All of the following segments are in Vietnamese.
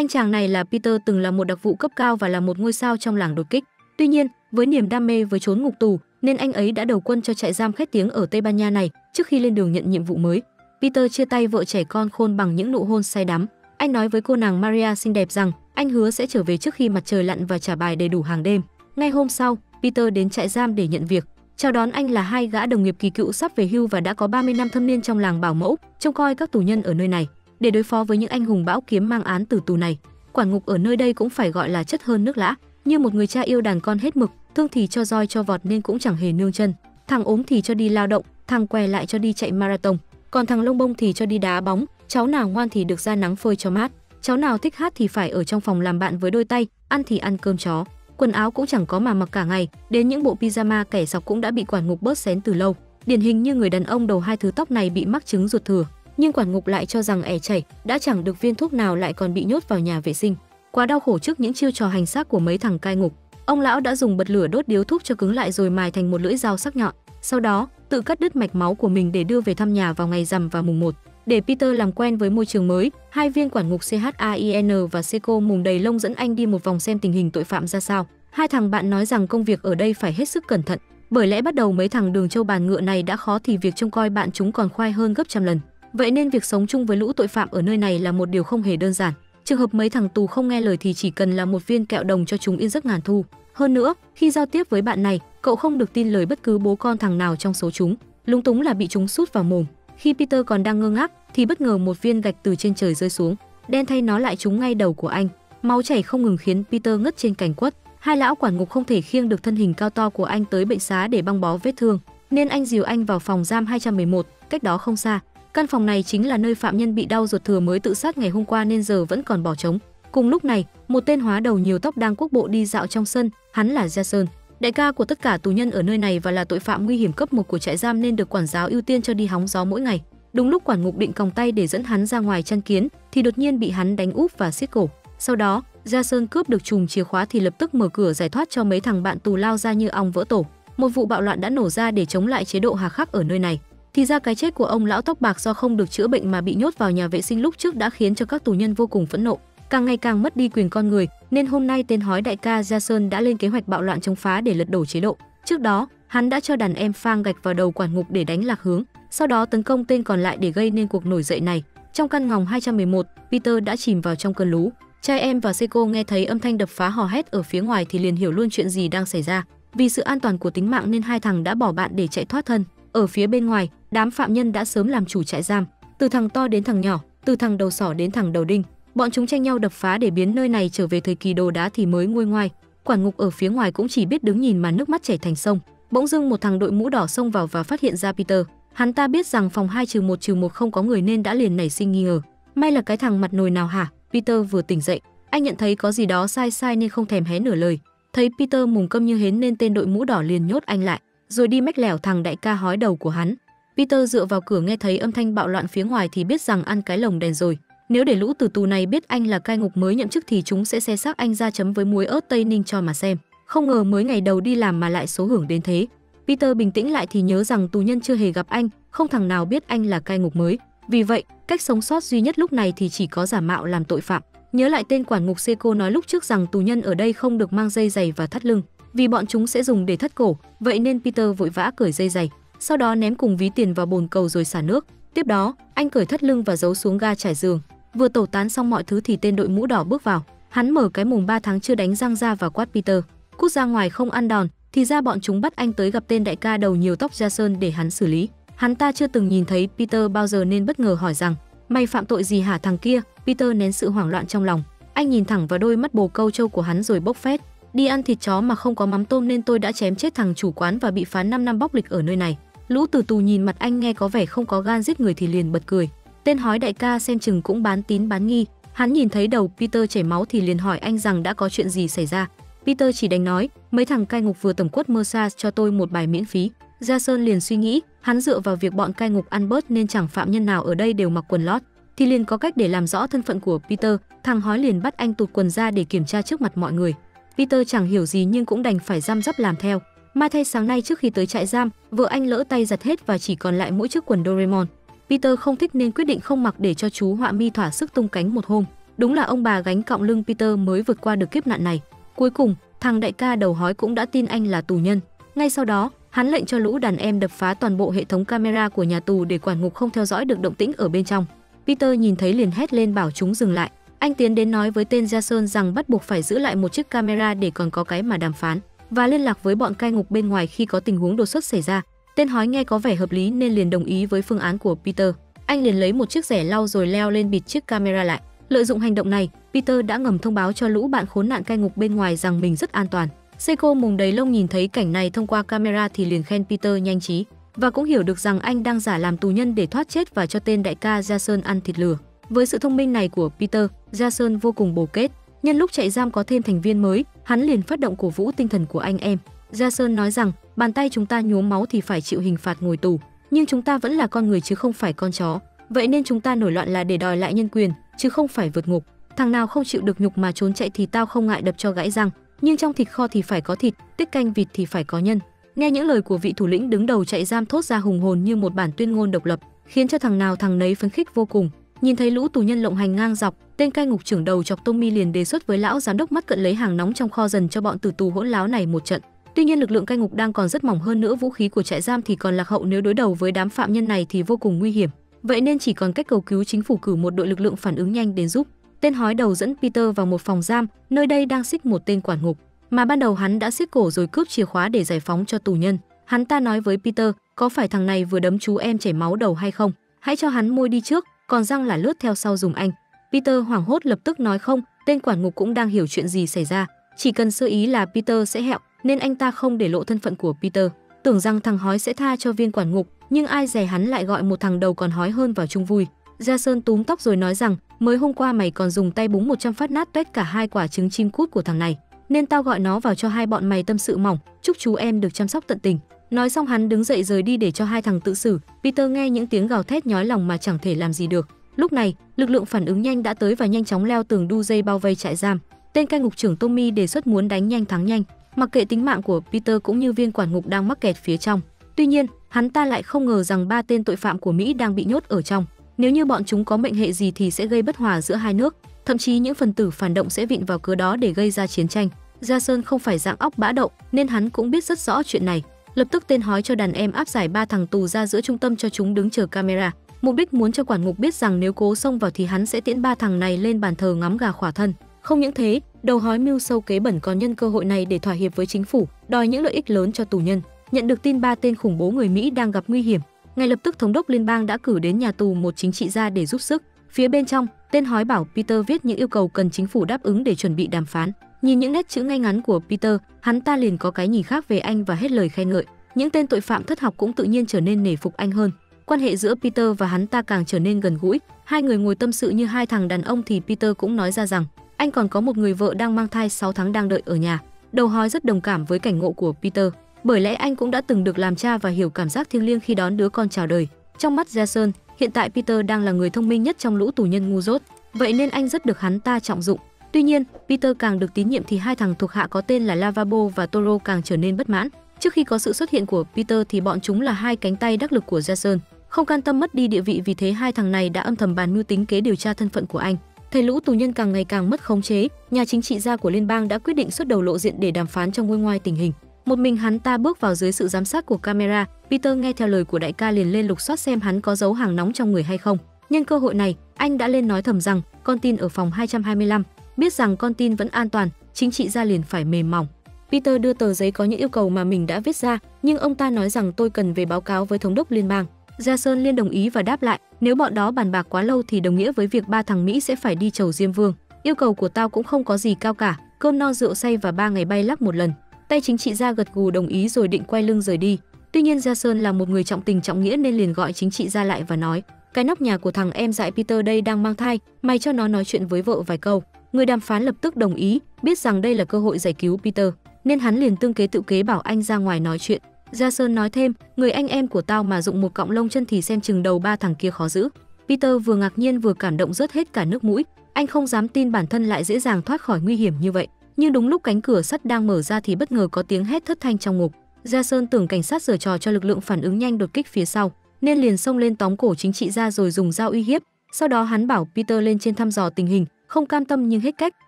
Anh chàng này là Peter từng là một đặc vụ cấp cao và là một ngôi sao trong làng đột kích. Tuy nhiên, với niềm đam mê với trốn ngục tù, nên anh ấy đã đầu quân cho trại giam khét tiếng ở Tây Ban Nha này trước khi lên đường nhận nhiệm vụ mới. Peter chia tay vợ trẻ con khôn bằng những nụ hôn say đắm. Anh nói với cô nàng Maria xinh đẹp rằng anh hứa sẽ trở về trước khi mặt trời lặn và trả bài đầy đủ hàng đêm. Ngay hôm sau, Peter đến trại giam để nhận việc. Chào đón anh là hai gã đồng nghiệp kỳ cựu sắp về hưu và đã có 30 năm thâm niên trong làng bảo mẫu, trông coi các tù nhân ở nơi này. Để đối phó với những anh hùng bão kiếm mang án tử tù này, quản ngục ở nơi đây cũng phải gọi là chất hơn nước lã. Như một người cha yêu đàn con hết mực, thương thì cho roi cho vọt nên cũng chẳng hề nương chân. Thằng ốm thì cho đi lao động, thằng què lại cho đi chạy marathon, còn thằng lông bông thì cho đi đá bóng, cháu nào ngoan thì được ra nắng phơi cho mát, cháu nào thích hát thì phải ở trong phòng làm bạn với đôi tay, ăn thì ăn cơm chó. Quần áo cũng chẳng có mà mặc cả ngày, đến những bộ pyjama kẻ sọc cũng đã bị quản ngục bớt xén từ lâu. Điển hình như người đàn ông đầu hai thứ tóc này bị mắc chứng ruột thừa, nhưng quản ngục lại cho rằng ẻ chảy, đã chẳng được viên thuốc nào lại còn bị nhốt vào nhà vệ sinh. Quá đau khổ trước những chiêu trò hành xác của mấy thằng cai ngục, ông lão đã dùng bật lửa đốt điếu thuốc cho cứng lại rồi mài thành một lưỡi dao sắc nhọn. Sau đó, tự cắt đứt mạch máu của mình để đưa về thăm nhà vào ngày rằm và mùng 1. Để Peter làm quen với môi trường mới, hai viên quản ngục CHAIN và Seco mùng đầy lông dẫn anh đi một vòng xem tình hình tội phạm ra sao. Hai thằng bạn nói rằng công việc ở đây phải hết sức cẩn thận, bởi lẽ bắt đầu mấy thằng đường châu bàn ngựa này đã khó thì việc trông coi bạn chúng còn khoai hơn gấp trăm lần. Vậy nên việc sống chung với lũ tội phạm ở nơi này là một điều không hề đơn giản. Trường hợp mấy thằng tù không nghe lời thì chỉ cần là một viên kẹo đồng cho chúng yên giấc ngàn thu. Hơn nữa, khi giao tiếp với bạn này, cậu không được tin lời bất cứ bố con thằng nào trong số chúng. Lúng túng là bị chúng sút vào mồm. Khi Peter còn đang ngơ ngác thì bất ngờ một viên gạch từ trên trời rơi xuống, đen thay nó lại trúng ngay đầu của anh. Máu chảy không ngừng khiến Peter ngất trên cành quất. Hai lão quản ngục không thể khiêng được thân hình cao to của anh tới bệnh xá để băng bó vết thương, nên anh dìu anh vào phòng giam 211, cách đó không xa. Căn phòng này chính là nơi phạm nhân bị đau ruột thừa mới tự sát ngày hôm qua nên giờ vẫn còn bỏ trống. Cùng lúc này, một tên hóa đầu nhiều tóc đang quốc bộ đi dạo trong sân, hắn là Jason, đại ca của tất cả tù nhân ở nơi này và là tội phạm nguy hiểm cấp một của trại giam nên được quản giáo ưu tiên cho đi hóng gió mỗi ngày. Đúng lúc quản ngục định còng tay để dẫn hắn ra ngoài chăn kiến thì đột nhiên bị hắn đánh úp và siết cổ. Sau đó, Jason cướp được chùm chìa khóa thì lập tức mở cửa giải thoát cho mấy thằng bạn tù lao ra như ong vỡ tổ. Một vụ bạo loạn đã nổ ra để chống lại chế độ hà khắc ở nơi này. Thì ra cái chết của ông lão tóc bạc do không được chữa bệnh mà bị nhốt vào nhà vệ sinh lúc trước đã khiến cho các tù nhân vô cùng phẫn nộ, càng ngày càng mất đi quyền con người, nên hôm nay tên hói đại ca Jason đã lên kế hoạch bạo loạn chống phá để lật đổ chế độ. Trước đó, hắn đã cho đàn em phang gạch vào đầu quản ngục để đánh lạc hướng, sau đó tấn công tên còn lại để gây nên cuộc nổi dậy này. Trong căn ngòng 211, Peter đã chìm vào trong cơn lũ. Trai em và Seiko nghe thấy âm thanh đập phá hò hét ở phía ngoài thì liền hiểu luôn chuyện gì đang xảy ra. Vì sự an toàn của tính mạng nên hai thằng đã bỏ bạn để chạy thoát thân. Ở phía bên ngoài, đám phạm nhân đã sớm làm chủ trại giam, từ thằng to đến thằng nhỏ, từ thằng đầu sỏ đến thằng đầu đinh. Bọn chúng tranh nhau đập phá để biến nơi này trở về thời kỳ đồ đá thì mới nguôi ngoai. Quản ngục ở phía ngoài cũng chỉ biết đứng nhìn mà nước mắt chảy thành sông. Bỗng dưng một thằng đội mũ đỏ xông vào và phát hiện ra Peter. Hắn ta biết rằng phòng 2 trừ 1 trừ 1 không có người nên đã liền nảy sinh nghi ngờ. May là cái thằng mặt nồi nào hả? Peter vừa tỉnh dậy, anh nhận thấy có gì đó sai sai nên không thèm hé nửa lời. Thấy Peter mùng câm như hến nên tên đội mũ đỏ liền nhốt anh lại, rồi đi mách lẻo thằng đại ca hói đầu của hắn. Peter dựa vào cửa nghe thấy âm thanh bạo loạn phía ngoài thì biết rằng ăn cái lồng đèn rồi. Nếu để lũ tử tù này biết anh là cai ngục mới nhậm chức thì chúng sẽ xe xác anh ra chấm với muối ớt Tây Ninh cho mà xem. Không ngờ mới ngày đầu đi làm mà lại số hưởng đến thế. Peter bình tĩnh lại thì nhớ rằng tù nhân chưa hề gặp anh, không thằng nào biết anh là cai ngục mới. Vì vậy, cách sống sót duy nhất lúc này thì chỉ có giả mạo làm tội phạm. Nhớ lại tên quản ngục Seco nói lúc trước rằng tù nhân ở đây không được mang dây giày và thắt lưng, vì bọn chúng sẽ dùng để thắt cổ, vậy nên Peter vội vã cởi dây giày, sau đó ném cùng ví tiền vào bồn cầu rồi xả nước. Tiếp đó, anh cởi thắt lưng và giấu xuống ga trải giường. Vừa tẩu tán xong mọi thứ thì tên đội mũ đỏ bước vào. Hắn mở cái mùng 3 tháng chưa đánh răng ra và quát Peter. Cút ra ngoài không ăn đòn, thì ra bọn chúng bắt anh tới gặp tên đại ca đầu nhiều tóc Jason để hắn xử lý. Hắn ta chưa từng nhìn thấy Peter bao giờ nên bất ngờ hỏi rằng, mày phạm tội gì hả thằng kia? Peter nén sự hoảng loạn trong lòng. Anh nhìn thẳng vào đôi mắt bồ câu trâu của hắn rồi bốc phét. Đi ăn thịt chó mà không có mắm tôm nên tôi đã chém chết thằng chủ quán và bị phán 5 năm bóc lịch ở nơi này. Lũ từ tù nhìn mặt anh nghe có vẻ không có gan giết người thì liền bật cười. Tên hói đại ca xem chừng cũng bán tín bán nghi, hắn nhìn thấy đầu Peter chảy máu thì liền hỏi anh rằng đã có chuyện gì xảy ra. Peter chỉ đành nói, mấy thằng cai ngục vừa tẩm quất Mersas cho tôi một bài miễn phí. Gia Sơn liền suy nghĩ, hắn dựa vào việc bọn cai ngục ăn bớt nên chẳng phạm nhân nào ở đây đều mặc quần lót, thì liền có cách để làm rõ thân phận của Peter, thằng hói liền bắt anh tụt quần ra để kiểm tra trước mặt mọi người. Peter chẳng hiểu gì nhưng cũng đành phải giam dắp làm theo. Mai thay sáng nay trước khi tới trại giam, vợ anh lỡ tay giặt hết và chỉ còn lại mỗi chiếc quần Doraemon. Peter không thích nên quyết định không mặc để cho chú họa mi thỏa sức tung cánh một hôm. Đúng là ông bà gánh cọng lưng Peter mới vượt qua được kiếp nạn này. Cuối cùng, thằng đại ca đầu hói cũng đã tin anh là tù nhân. Ngay sau đó, hắn lệnh cho lũ đàn em đập phá toàn bộ hệ thống camera của nhà tù để quản ngục không theo dõi được động tĩnh ở bên trong. Peter nhìn thấy liền hét lên bảo chúng dừng lại. Anh tiến đến nói với tên Jason rằng bắt buộc phải giữ lại một chiếc camera để còn có cái mà đàm phán và liên lạc với bọn cai ngục bên ngoài khi có tình huống đột xuất xảy ra. Tên hói nghe có vẻ hợp lý nên liền đồng ý với phương án của Peter. Anh liền lấy một chiếc rẻ lau rồi leo lên bịt chiếc camera lại. Lợi dụng hành động này, Peter đã ngầm thông báo cho lũ bạn khốn nạn cai ngục bên ngoài rằng mình rất an toàn. Seiko mùng đầy lông nhìn thấy cảnh này thông qua camera thì liền khen Peter nhanh trí và cũng hiểu được rằng anh đang giả làm tù nhân để thoát chết và cho tên đại ca Jason ăn thịt lừa. Với sự thông minh này của Peter, Jason vô cùng bổ kết. Nhân lúc chạy giam có thêm thành viên mới, hắn liền phát động cổ vũ tinh thần của anh em. Gia Sơn nói rằng, bàn tay chúng ta nhuốm máu thì phải chịu hình phạt ngồi tù, nhưng chúng ta vẫn là con người chứ không phải con chó. Vậy nên chúng ta nổi loạn là để đòi lại nhân quyền, chứ không phải vượt ngục. Thằng nào không chịu được nhục mà trốn chạy thì tao không ngại đập cho gãy răng, nhưng trong thịt kho thì phải có thịt, tiết canh vịt thì phải có nhân. Nghe những lời của vị thủ lĩnh đứng đầu chạy giam thốt ra hùng hồn như một bản tuyên ngôn độc lập, khiến cho thằng nào thằng nấy phấn khích vô cùng. Nhìn thấy lũ tù nhân lộng hành ngang dọc, tên cai ngục trưởng đầu chọc Tommy liền đề xuất với lão giám đốc mắt cận lấy hàng nóng trong kho dần cho bọn tử tù hỗn láo này một trận. Tuy nhiên lực lượng cai ngục đang còn rất mỏng hơn nữa vũ khí của trại giam thì còn lạc hậu nếu đối đầu với đám phạm nhân này thì vô cùng nguy hiểm. Vậy nên chỉ còn cách cầu cứu chính phủ cử một đội lực lượng phản ứng nhanh đến giúp. Tên hói đầu dẫn Peter vào một phòng giam, nơi đây đang xích một tên quản ngục, mà ban đầu hắn đã siết cổ rồi cướp chìa khóa để giải phóng cho tù nhân. Hắn ta nói với Peter, có phải thằng này vừa đấm chú em chảy máu đầu hay không? Hãy cho hắn môi đi trước, còn răng là lướt theo sau dùng anh. Peter hoảng hốt lập tức nói không, tên quản ngục cũng đang hiểu chuyện gì xảy ra, chỉ cần sơ ý là Peter sẽ hẹo, nên anh ta không để lộ thân phận của Peter. Tưởng rằng thằng hói sẽ tha cho viên quản ngục, nhưng ai dè hắn lại gọi một thằng đầu còn hói hơn vào chung vui. Gia Sơn túm tóc rồi nói rằng, mới hôm qua mày còn dùng tay búng 100 phát nát tuét cả hai quả trứng chim cút của thằng này, nên tao gọi nó vào cho hai bọn mày tâm sự mỏng, chúc chú em được chăm sóc tận tình. Nói xong hắn đứng dậy rời đi để cho hai thằng tự xử. Peter nghe những tiếng gào thét nhói lòng mà chẳng thể làm gì được. Lúc này, lực lượng phản ứng nhanh đã tới và nhanh chóng leo tường đu dây bao vây trại giam. Tên cai ngục trưởng Tommy đề xuất muốn đánh nhanh thắng nhanh, mặc kệ tính mạng của Peter cũng như viên quản ngục đang mắc kẹt phía trong. Tuy nhiên, hắn ta lại không ngờ rằng ba tên tội phạm của Mỹ đang bị nhốt ở trong. Nếu như bọn chúng có mệnh hệ gì thì sẽ gây bất hòa giữa hai nước, thậm chí những phần tử phản động sẽ vịn vào cớ đó để gây ra chiến tranh. Gia Sơn không phải dạng óc bã động, nên hắn cũng biết rất rõ chuyện này. Lập tức tên hói cho đàn em áp giải ba thằng tù ra giữa trung tâm cho chúng đứng chờ camera. Mục đích muốn cho quản ngục biết rằng nếu cố xông vào thì hắn sẽ tiễn ba thằng này lên bàn thờ ngắm gà khỏa thân. Không những thế, đầu hói mưu sâu kế bẩn còn nhân cơ hội này để thỏa hiệp với chính phủ, đòi những lợi ích lớn cho tù nhân. Nhận được tin ba tên khủng bố người Mỹ đang gặp nguy hiểm, ngay lập tức thống đốc liên bang đã cử đến nhà tù một chính trị gia để giúp sức. Phía bên trong, tên hói bảo Peter viết những yêu cầu cần chính phủ đáp ứng để chuẩn bị đàm phán. Nhìn những nét chữ ngay ngắn của Peter, hắn ta liền có cái nhìn khác về anh và hết lời khen ngợi. Những tên tội phạm thất học cũng tự nhiên trở nên nể phục anh hơn. Quan hệ giữa Peter và hắn ta càng trở nên gần gũi. Hai người ngồi tâm sự như hai thằng đàn ông thì Peter cũng nói ra rằng anh còn có một người vợ đang mang thai 6 tháng đang đợi ở nhà. Đầu hói rất đồng cảm với cảnh ngộ của Peter, bởi lẽ anh cũng đã từng được làm cha và hiểu cảm giác thiêng liêng khi đón đứa con chào đời. Trong mắt Jason, hiện tại Peter đang là người thông minh nhất trong lũ tù nhân ngu dốt, vậy nên anh rất được hắn ta trọng dụng. Tuy nhiên, Peter càng được tín nhiệm thì hai thằng thuộc hạ có tên là Lavabo và Toro càng trở nên bất mãn. Trước khi có sự xuất hiện của Peter thì bọn chúng là hai cánh tay đắc lực của Jason, không can tâm mất đi địa vị vì thế hai thằng này đã âm thầm bàn mưu tính kế điều tra thân phận của anh. Thầy lũ tù nhân càng ngày càng mất khống chế, nhà chính trị gia của liên bang đã quyết định xuất đầu lộ diện để đàm phán trong ngôi ngoài tình hình. Một mình hắn ta bước vào dưới sự giám sát của camera, Peter nghe theo lời của đại ca liền lên lục soát xem hắn có giấu hàng nóng trong người hay không. Nhân cơ hội này, anh đã lên nói thầm rằng con tin ở phòng 225, biết rằng con tin vẫn an toàn, chính trị gia liền phải mềm mỏng. Peter đưa tờ giấy có những yêu cầu mà mình đã viết ra, nhưng ông ta nói rằng tôi cần về báo cáo với thống đốc liên bang. Gia Sơn liên đồng ý và đáp lại, nếu bọn đó bàn bạc quá lâu thì đồng nghĩa với việc ba thằng Mỹ sẽ phải đi chầu Diêm Vương. Yêu cầu của tao cũng không có gì cao cả, cơm no rượu say và ba ngày bay lắc một lần. Tay chính trị gia gật gù đồng ý rồi định quay lưng rời đi. Tuy nhiên Gia Sơn là một người trọng tình trọng nghĩa nên liền gọi chính trị gia lại và nói, cái nóc nhà của thằng em dại Peter đây đang mang thai, mày cho nó nói chuyện với vợ vài câu. Người đàm phán lập tức đồng ý, biết rằng đây là cơ hội giải cứu Peter, nên hắn liền tương kế tự kế bảo anh ra ngoài nói chuyện. Gia Sơn nói thêm, người anh em của tao mà dụng một cọng lông chân thì xem chừng đầu ba thằng kia khó giữ. Peter vừa ngạc nhiên vừa cảm động rớt hết cả nước mũi, anh không dám tin bản thân lại dễ dàng thoát khỏi nguy hiểm như vậy. Nhưng đúng lúc cánh cửa sắt đang mở ra thì bất ngờ có tiếng hét thất thanh trong ngục. Gia Sơn tưởng cảnh sát giở trò cho lực lượng phản ứng nhanh đột kích phía sau, nên liền xông lên tóm cổ chính trị ra rồi dùng dao uy hiếp. Sau đó hắn bảo Peter lên trên thăm dò tình hình, Không cam tâm nhưng hết cách,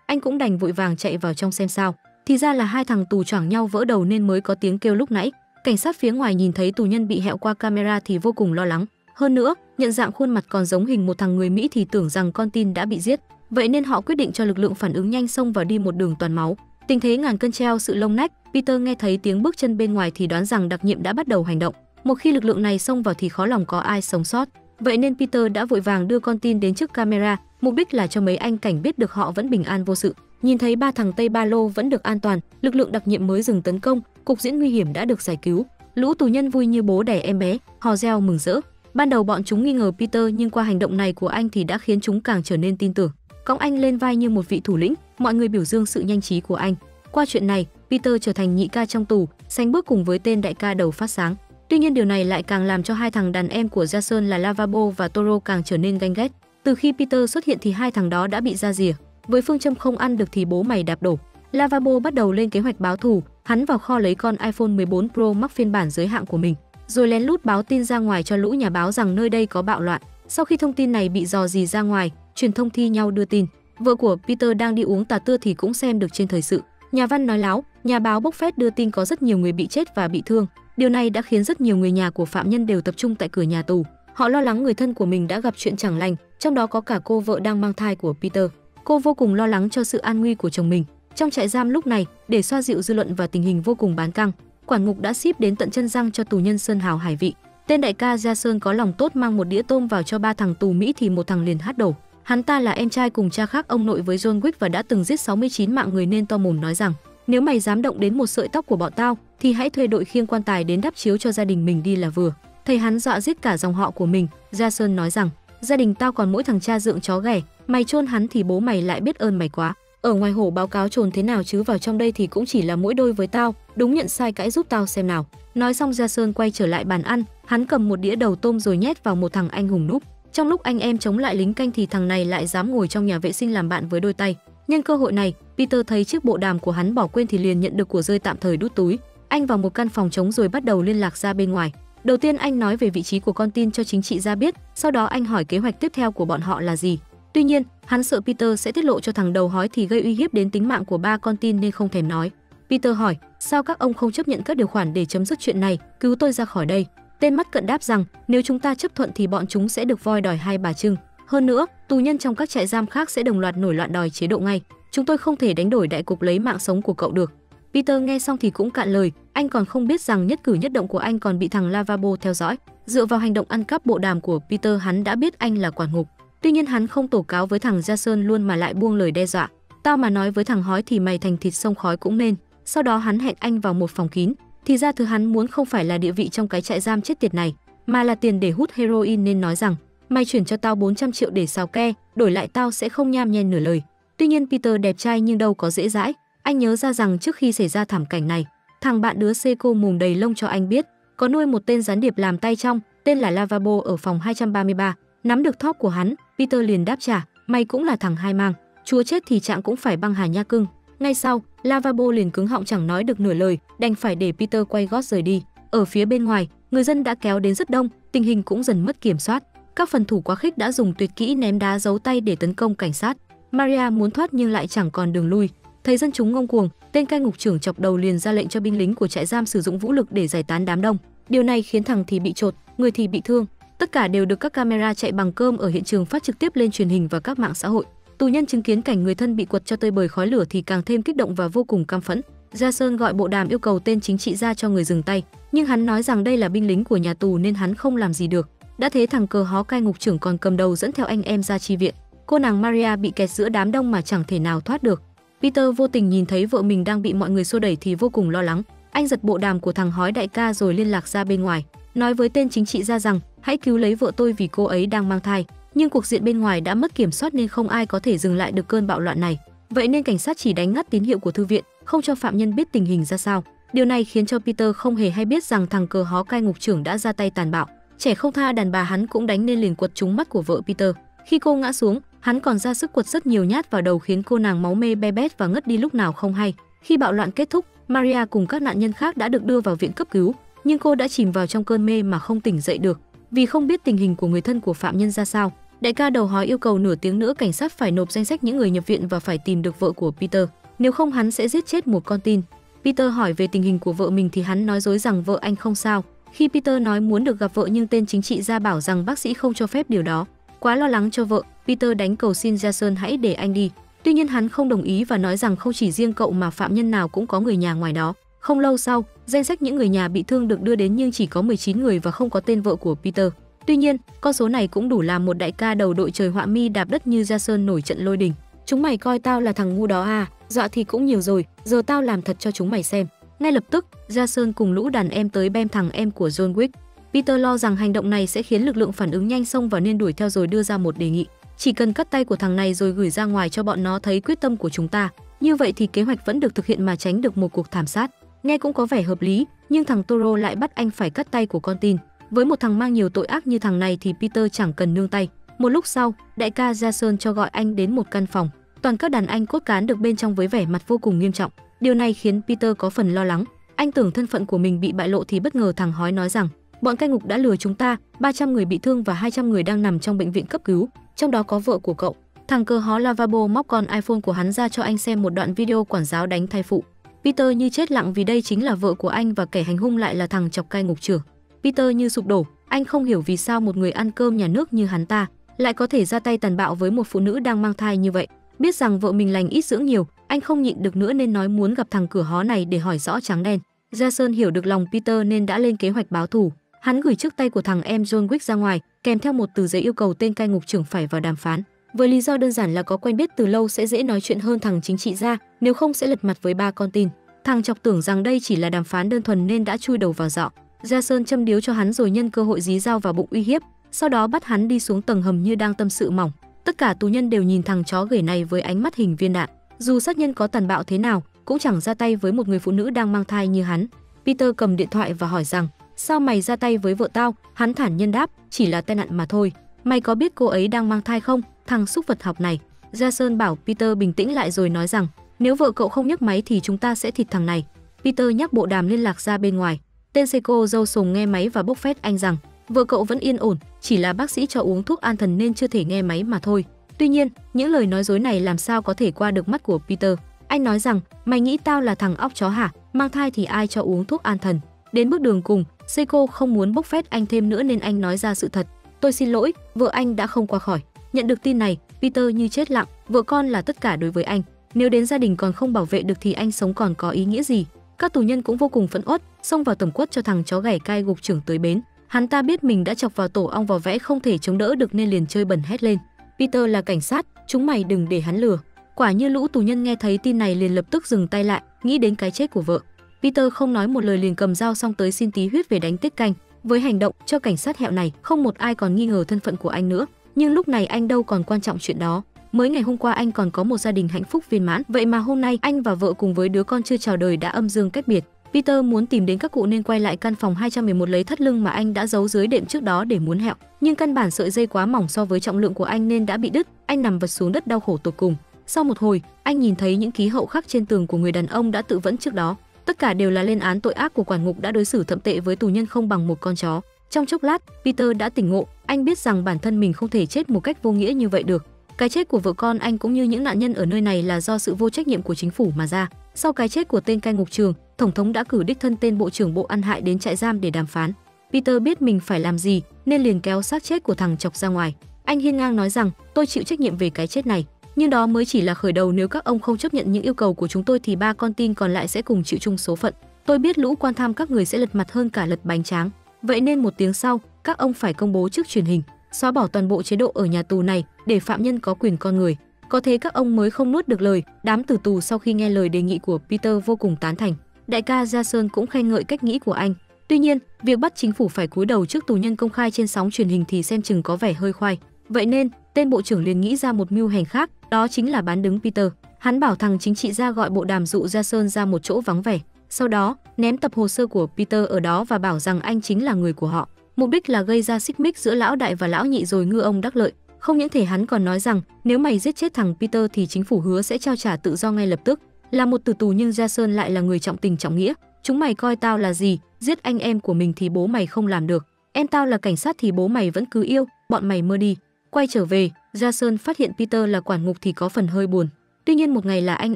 anh cũng đành vội vàng chạy vào trong xem sao. Thì ra là hai thằng tù choảng nhau vỡ đầu nên mới có tiếng kêu lúc nãy. Cảnh sát phía ngoài nhìn thấy tù nhân bị hẹo qua camera thì vô cùng lo lắng. Hơn nữa, nhận dạng khuôn mặt còn giống hình một thằng người Mỹ thì tưởng rằng con tin đã bị giết. Vậy nên họ quyết định cho lực lượng phản ứng nhanh xông vào đi một đường toàn máu. Tình thế ngàn cân treo sự lông nách, Peter nghe thấy tiếng bước chân bên ngoài thì đoán rằng đặc nhiệm đã bắt đầu hành động. Một khi lực lượng này xông vào thì khó lòng có ai sống sót. Vậy nên Peter đã vội vàng đưa con tin đến trước camera, mục đích là cho mấy anh cảnh biết được họ vẫn bình an vô sự. Nhìn thấy ba thằng Tây Ba Lô vẫn được an toàn, lực lượng đặc nhiệm mới dừng tấn công, cục diễn nguy hiểm đã được giải cứu. Lũ tù nhân vui như bố đẻ em bé, hò reo mừng rỡ. Ban đầu bọn chúng nghi ngờ Peter nhưng qua hành động này của anh thì đã khiến chúng càng trở nên tin tưởng. Cõng anh lên vai như một vị thủ lĩnh, mọi người biểu dương sự nhanh trí của anh. Qua chuyện này, Peter trở thành nhị ca trong tù, sánh bước cùng với tên đại ca đầu phát sáng. Tuy nhiên điều này lại càng làm cho hai thằng đàn em của Jason là Lavabo và Toro càng trở nên ganh ghét. Từ khi Peter xuất hiện thì hai thằng đó đã bị ra rìa. Với phương châm không ăn được thì bố mày đạp đổ. Lavabo bắt đầu lên kế hoạch báo thù, hắn vào kho lấy con iPhone 14 Pro Max phiên bản giới hạn của mình, rồi lén lút báo tin ra ngoài cho lũ nhà báo rằng nơi đây có bạo loạn. Sau khi thông tin này bị dò dì ra ngoài, truyền thông thi nhau đưa tin. Vợ của Peter đang đi uống tà tưa thì cũng xem được trên thời sự. Nhà văn nói láo, nhà báo bốc phét đưa tin có rất nhiều người bị chết và bị thương. Điều này đã khiến rất nhiều người nhà của phạm nhân đều tập trung tại cửa nhà tù. Họ lo lắng người thân của mình đã gặp chuyện chẳng lành, trong đó có cả cô vợ đang mang thai của Peter. Cô vô cùng lo lắng cho sự an nguy của chồng mình. Trong trại giam lúc này, để xoa dịu dư luận và tình hình vô cùng bán căng, quản ngục đã ship đến tận chân răng cho tù nhân Sơn Hào Hải Vị. Tên đại ca Gia Sơn có lòng tốt mang một đĩa tôm vào cho ba thằng tù Mỹ thì một thằng liền hát đổ. Hắn ta là em trai cùng cha khác ông nội với John Wick và đã từng giết 69 mạng người nên to mồm nói rằng nếu mày dám động đến một sợi tóc của bọn tao thì hãy thuê đội khiêng quan tài đến đắp chiếu cho gia đình mình đi là vừa. Thầy hắn dọa giết cả dòng họ của mình, Gia Sơn nói rằng gia đình tao còn mỗi thằng cha dượng chó ghẻ, mày chôn hắn thì bố mày lại biết ơn mày quá. Ở ngoài hổ báo cáo trồn thế nào chứ vào trong đây thì cũng chỉ là mỗi đôi với tao, đúng nhận sai cãi giúp tao xem nào. Nói xong Gia Sơn quay trở lại bàn ăn, hắn cầm một đĩa đầu tôm rồi nhét vào một thằng anh hùng núp. Trong lúc anh em chống lại lính canh thì thằng này lại dám ngồi trong nhà vệ sinh làm bạn với đôi tay. Nhân cơ hội này, Peter thấy chiếc bộ đàm của hắn bỏ quên thì liền nhận được của rơi tạm thời đút túi. Anh vào một căn phòng trống rồi bắt đầu liên lạc ra bên ngoài. Đầu tiên anh nói về vị trí của con tin cho chính trị gia biết, sau đó anh hỏi kế hoạch tiếp theo của bọn họ là gì. Tuy nhiên, hắn sợ Peter sẽ tiết lộ cho thằng đầu hói thì gây uy hiếp đến tính mạng của ba con tin nên không thèm nói. Peter hỏi, sao các ông không chấp nhận các điều khoản để chấm dứt chuyện này, cứu tôi ra khỏi đây. Tên mắt cận đáp rằng, nếu chúng ta chấp thuận thì bọn chúng sẽ được voi đòi hai bà trưng. Hơn nữa, tù nhân trong các trại giam khác sẽ đồng loạt nổi loạn đòi chế độ ngay. Chúng tôi không thể đánh đổi đại cục lấy mạng sống của cậu được. Peter nghe xong thì cũng cạn lời, anh còn không biết rằng nhất cử nhất động của anh còn bị thằng Lavabo theo dõi. Dựa vào hành động ăn cắp bộ đàm của Peter hắn đã biết anh là quản ngục. Tuy nhiên hắn không tố cáo với thằng Jason luôn mà lại buông lời đe dọa. Tao mà nói với thằng hói thì mày thành thịt sông khói cũng nên. Sau đó hắn hẹn anh vào một phòng kín. Thì ra thứ hắn muốn không phải là địa vị trong cái trại giam chết tiệt này, mà là tiền để hút heroin nên nói rằng mày chuyển cho tao 400 triệu để xào ke, đổi lại tao sẽ không nham nhen nửa lời. Tuy nhiên Peter đẹp trai nhưng đâu có dễ dãi. Anh nhớ ra rằng trước khi xảy ra thảm cảnh này, thằng bạn đứa Seiko mồm đầy lông cho anh biết, có nuôi một tên gián điệp làm tay trong, tên là Lavabo ở phòng 233. Nắm được thóp của hắn, Peter liền đáp trả, mày cũng là thằng hai mang, chúa chết thì trạng cũng phải băng hà nha cưng. Ngay sau, Lavabo liền cứng họng chẳng nói được nửa lời, đành phải để Peter quay gót rời đi. Ở phía bên ngoài, người dân đã kéo đến rất đông, tình hình cũng dần mất kiểm soát. Các phần thủ quá khích đã dùng tuyệt kỹ ném đá giấu tay để tấn công cảnh sát. Maria muốn thoát nhưng lại chẳng còn đường lui. Thấy dân chúng ngông cuồng, tên cai ngục trưởng chọc đầu liền ra lệnh cho binh lính của trại giam sử dụng vũ lực để giải tán đám đông. Điều này khiến thằng thì bị trột, người thì bị thương. Tất cả đều được các camera chạy bằng cơm ở hiện trường phát trực tiếp lên truyền hình và các mạng xã hội. Tù nhân chứng kiến cảnh người thân bị quật cho tơi bời khói lửa thì càng thêm kích động và vô cùng căm phẫn. Gia Sơn gọi bộ đàm yêu cầu tên chính trị ra cho người dừng tay, nhưng hắn nói rằng đây là binh lính của nhà tù nên hắn không làm gì được. Đã thế thằng cờ hó cai ngục trưởng còn cầm đầu dẫn theo anh em ra chi viện. Cô nàng Maria bị kẹt giữa đám đông mà chẳng thể nào thoát được. Peter vô tình nhìn thấy vợ mình đang bị mọi người xô đẩy thì vô cùng lo lắng. Anh giật bộ đàm của thằng hói đại ca rồi liên lạc ra bên ngoài, nói với tên chính trị ra rằng hãy cứu lấy vợ tôi vì cô ấy đang mang thai. Nhưng cuộc diện bên ngoài đã mất kiểm soát nên không ai có thể dừng lại được cơn bạo loạn này. Vậy nên cảnh sát chỉ đánh ngắt tín hiệu của thư viện, không cho phạm nhân biết tình hình ra sao. Điều này khiến cho Peter không hề hay biết rằng thằng cờ hó cai ngục trưởng đã ra tay tàn bạo. Trẻ không tha đàn bà hắn cũng đánh nên liền quật trúng mắt của vợ Peter. Khi cô ngã xuống, hắn còn ra sức quật rất nhiều nhát vào đầu khiến cô nàng máu mê be bét và ngất đi lúc nào không hay. Khi bạo loạn kết thúc, Maria cùng các nạn nhân khác đã được đưa vào viện cấp cứu, nhưng cô đã chìm vào trong cơn mê mà không tỉnh dậy được, vì không biết tình hình của người thân của phạm nhân ra sao. Đại ca đầu hói yêu cầu nửa tiếng nữa cảnh sát phải nộp danh sách những người nhập viện và phải tìm được vợ của Peter, nếu không hắn sẽ giết chết một con tin. Peter hỏi về tình hình của vợ mình thì hắn nói dối rằng vợ anh không sao. Khi Peter nói muốn được gặp vợ nhưng tên chính trị gia bảo rằng bác sĩ không cho phép điều đó. Quá lo lắng cho vợ, Peter đánh cầu xin Jason hãy để anh đi. Tuy nhiên hắn không đồng ý và nói rằng không chỉ riêng cậu mà phạm nhân nào cũng có người nhà ngoài đó. Không lâu sau, danh sách những người nhà bị thương được đưa đến nhưng chỉ có 19 người và không có tên vợ của Peter. Tuy nhiên, con số này cũng đủ làm một đại ca đầu đội trời họa mi đạp đất như Jason nổi trận lôi đình. Chúng mày coi tao là thằng ngu đó à, dọa thì cũng nhiều rồi, giờ tao làm thật cho chúng mày xem. Ngay lập tức, Jason cùng lũ đàn em tới bem thằng em của John Wick. Peter lo rằng hành động này sẽ khiến lực lượng phản ứng nhanh xông vào nên đuổi theo rồi đưa ra một đề nghị. Chỉ cần cắt tay của thằng này rồi gửi ra ngoài cho bọn nó thấy quyết tâm của chúng ta, như vậy thì kế hoạch vẫn được thực hiện mà tránh được một cuộc thảm sát. Nghe cũng có vẻ hợp lý, nhưng thằng Toro lại bắt anh phải cắt tay của con tin. Với một thằng mang nhiều tội ác như thằng này thì Peter chẳng cần nương tay. Một lúc sau, đại ca Jason cho gọi anh đến một căn phòng. Toàn các đàn anh cốt cán được bên trong với vẻ mặt vô cùng nghiêm trọng. Điều này khiến Peter có phần lo lắng. Anh tưởng thân phận của mình bị bại lộ thì bất ngờ thằng hói nói rằng bọn cai ngục đã lừa chúng ta, 300 người bị thương và 200 người đang nằm trong bệnh viện cấp cứu, trong đó có vợ của cậu. Thằng cơ hó lavabo móc con iPhone của hắn ra cho anh xem một đoạn video quản giáo đánh thai phụ. Peter như chết lặng vì đây chính là vợ của anh và kẻ hành hung lại là thằng chọc cai ngục trưởng. Peter như sụp đổ, anh không hiểu vì sao một người ăn cơm nhà nước như hắn ta lại có thể ra tay tàn bạo với một phụ nữ đang mang thai như vậy. Biết rằng vợ mình lành ít dưỡng nhiều, anh không nhịn được nữa nên nói muốn gặp thằng cửa hó này để hỏi rõ trắng đen. Jason hiểu được lòng Peter nên đã lên kế hoạch báo thù. Hắn gửi trước tay của thằng em John Wick ra ngoài, kèm theo một tờ giấy yêu cầu tên cai ngục trưởng phải vào đàm phán. Với lý do đơn giản là có quen biết từ lâu sẽ dễ nói chuyện hơn thằng chính trị gia, nếu không sẽ lật mặt với ba con tin. Thằng chọc tưởng rằng đây chỉ là đàm phán đơn thuần nên đã chui đầu vào dọ. Gia Sơn châm điếu cho hắn rồi nhân cơ hội dí dao vào bụng uy hiếp, sau đó bắt hắn đi xuống tầng hầm như đang tâm sự mỏng. Tất cả tù nhân đều nhìn thằng chó ghẻ này với ánh mắt hình viên đạn. Dù sát nhân có tàn bạo thế nào, cũng chẳng ra tay với một người phụ nữ đang mang thai như hắn. Peter cầm điện thoại và hỏi rằng, sao mày ra tay với vợ tao? Hắn thản nhiên đáp, chỉ là tai nạn mà thôi. Mày có biết cô ấy đang mang thai không? Thằng xúc vật học này. ra Sơn bảo Peter bình tĩnh lại rồi nói rằng, nếu vợ cậu không nhấc máy thì chúng ta sẽ thịt thằng này. Peter nhắc bộ đàm liên lạc ra bên ngoài. Tên Seiko dâu sùng nghe máy và bốc phét anh rằng, vợ cậu vẫn yên ổn, chỉ là bác sĩ cho uống thuốc an thần nên chưa thể nghe máy mà thôi. Tuy nhiên, những lời nói dối này làm sao có thể qua được mắt của Peter. Anh nói rằng, mày nghĩ tao là thằng óc chó hả? Mang thai thì ai cho uống thuốc an thần? Đến bước đường cùng, Seiko không muốn bốc phét anh thêm nữa nên anh nói ra sự thật. Tôi xin lỗi, vợ anh đã không qua khỏi. Nhận được tin này, Peter như chết lặng, vợ con là tất cả đối với anh. Nếu đến gia đình còn không bảo vệ được thì anh sống còn có ý nghĩa gì? Các tù nhân cũng vô cùng phẫn uất, xông vào tầm quất cho thằng chó gảy cai gục trưởng tới bến. Hắn ta biết mình đã chọc vào tổ ong vò vẽ không thể chống đỡ được nên liền chơi bẩn hét lên. Peter là cảnh sát, chúng mày đừng để hắn lừa. Quả như lũ tù nhân nghe thấy tin này liền lập tức dừng tay lại, nghĩ đến cái chết của vợ. Peter không nói một lời liền cầm dao xong tới xin tí huyết về đánh tiết canh. Với hành động cho cảnh sát hẹo này, không một ai còn nghi ngờ thân phận của anh nữa. Nhưng lúc này anh đâu còn quan trọng chuyện đó. Mới ngày hôm qua anh còn có một gia đình hạnh phúc viên mãn, vậy mà hôm nay anh và vợ cùng với đứa con chưa chào đời đã âm dương cách biệt. Peter muốn tìm đến các cụ nên quay lại căn phòng 211 lấy thắt lưng mà anh đã giấu dưới đệm trước đó để muốn hẹo, nhưng căn bản sợi dây quá mỏng so với trọng lượng của anh nên đã bị đứt, anh nằm vật xuống đất đau khổ tột cùng. Sau một hồi, anh nhìn thấy những ký hậu khắc trên tường của người đàn ông đã tự vẫn trước đó. Tất cả đều là lên án tội ác của quản ngục đã đối xử thậm tệ với tù nhân không bằng một con chó. Trong chốc lát, Peter đã tỉnh ngộ, anh biết rằng bản thân mình không thể chết một cách vô nghĩa như vậy được. Cái chết của vợ con anh cũng như những nạn nhân ở nơi này là do sự vô trách nhiệm của chính phủ mà ra. Sau cái chết của tên cai ngục trường, tổng thống đã cử đích thân tên bộ trưởng bộ ăn hại đến trại giam để đàm phán. Peter biết mình phải làm gì nên liền kéo xác chết của thằng chọc ra ngoài. Anh hiên ngang nói rằng, tôi chịu trách nhiệm về cái chết này, nhưng đó mới chỉ là khởi đầu nếu các ông không chấp nhận những yêu cầu của chúng tôi thì ba con tin còn lại sẽ cùng chịu chung số phận. Tôi biết lũ quan tham các người sẽ lật mặt hơn cả lật bánh tráng. Vậy nên một tiếng sau, các ông phải công bố trước truyền hình xóa bỏ toàn bộ chế độ ở nhà tù này để phạm nhân có quyền con người. Có thế các ông mới không nuốt được lời, đám tử tù sau khi nghe lời đề nghị của Peter vô cùng tán thành. Đại ca Gia Sơn cũng khen ngợi cách nghĩ của anh. Tuy nhiên, việc bắt chính phủ phải cúi đầu trước tù nhân công khai trên sóng truyền hình thì xem chừng có vẻ hơi khoai. Vậy nên, tên bộ trưởng liền nghĩ ra một mưu hành khác, đó chính là bán đứng Peter. Hắn bảo thằng chính trị gia gọi bộ đàm dụ Gia Sơn ra một chỗ vắng vẻ. Sau đó, ném tập hồ sơ của Peter ở đó và bảo rằng anh chính là người của họ. Mục đích là gây ra xích mích giữa lão đại và lão nhị rồi ngư ông đắc lợi. Không những thể hắn còn nói rằng nếu mày giết chết thằng Peter thì chính phủ hứa sẽ trao trả tự do ngay lập tức. Là một tử tù nhưng Gia Sơn lại là người trọng tình trọng nghĩa. Chúng mày coi tao là gì, giết anh em của mình thì bố mày không làm được. Em tao là cảnh sát thì bố mày vẫn cứ yêu, bọn mày mơ đi. Quay trở về, Jason phát hiện Peter là quản ngục thì có phần hơi buồn. Tuy nhiên một ngày là anh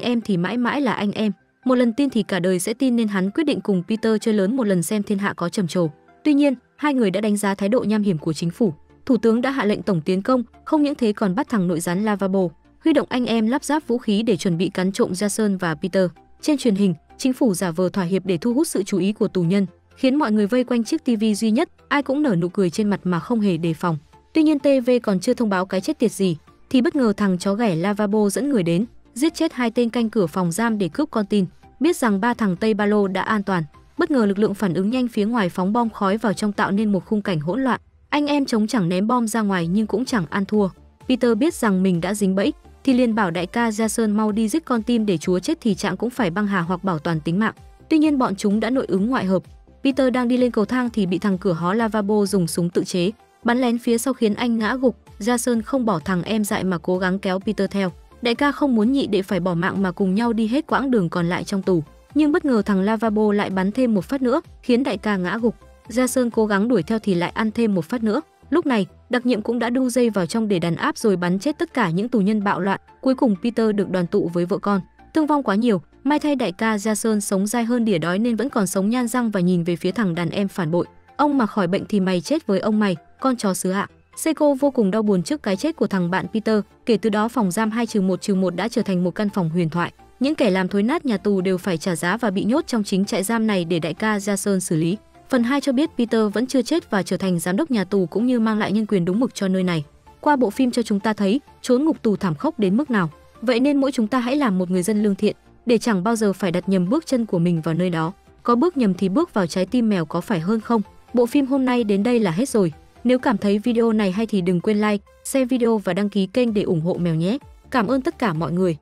em thì mãi mãi là anh em. Một lần tin thì cả đời sẽ tin nên hắn quyết định cùng Peter chơi lớn một lần xem thiên hạ có trầm trồ. Tuy nhiên, hai người đã đánh giá thái độ nham hiểm của chính phủ. Thủ tướng đã hạ lệnh tổng tiến công, không những thế còn bắt thằng nội gián Lavabo, huy động anh em lắp ráp vũ khí để chuẩn bị cắn trộm Jason và Peter. Trên truyền hình, chính phủ giả vờ thỏa hiệp để thu hút sự chú ý của tù nhân, khiến mọi người vây quanh chiếc TV duy nhất, ai cũng nở nụ cười trên mặt mà không hề đề phòng. Tuy nhiên TV còn chưa thông báo cái chết tiệt gì, thì bất ngờ thằng chó ghẻ Lavabo dẫn người đến, giết chết hai tên canh cửa phòng giam để cướp con tin. Biết rằng ba thằng Tây Ba Lô đã an toàn, bất ngờ lực lượng phản ứng nhanh phía ngoài phóng bom khói vào trong tạo nên một khung cảnh hỗn loạn. Anh em chống chẳng ném bom ra ngoài nhưng cũng chẳng ăn thua. Peter biết rằng mình đã dính bẫy, thì liền bảo đại ca Jason mau đi giết con tim để chúa chết thì trạng cũng phải băng hà hoặc bảo toàn tính mạng. Tuy nhiên bọn chúng đã nội ứng ngoại hợp. Peter đang đi lên cầu thang thì bị thằng cửa hó lavabo dùng súng tự chế bắn lén phía sau khiến anh ngã gục. Jason không bỏ thằng em dại mà cố gắng kéo Peter theo. Đại ca không muốn nhị đệ phải bỏ mạng mà cùng nhau đi hết quãng đường còn lại trong tù. Nhưng bất ngờ thằng lavabo lại bắn thêm một phát nữa, khiến đại ca ngã gục. Jason cố gắng đuổi theo thì lại ăn thêm một phát nữa. Lúc này, đặc nhiệm cũng đã đu dây vào trong để đàn áp rồi bắn chết tất cả những tù nhân bạo loạn. Cuối cùng Peter được đoàn tụ với vợ con. Thương vong quá nhiều, may thay đại ca Jason sống dai hơn đỉa đói nên vẫn còn sống nhan răng và nhìn về phía thằng đàn em phản bội. Ông mà khỏi bệnh thì mày chết với ông mày, con chó xứ hạ. Seiko vô cùng đau buồn trước cái chết của thằng bạn Peter, kể từ đó phòng giam 2-1-1 đã trở thành một căn phòng huyền thoại. Những kẻ làm thối nát nhà tù đều phải trả giá và bị nhốt trong chính trại giam này để đại ca Jason xử lý. Phần 2 cho biết Peter vẫn chưa chết và trở thành giám đốc nhà tù cũng như mang lại nhân quyền đúng mực cho nơi này. Qua bộ phim cho chúng ta thấy trốn ngục tù thảm khốc đến mức nào. Vậy nên mỗi chúng ta hãy làm một người dân lương thiện để chẳng bao giờ phải đặt nhầm bước chân của mình vào nơi đó. Có bước nhầm thì bước vào trái tim mèo có phải hơn không? Bộ phim hôm nay đến đây là hết rồi. Nếu cảm thấy video này hay thì đừng quên like, share video và đăng ký kênh để ủng hộ mèo nhé. Cảm ơn tất cả mọi người.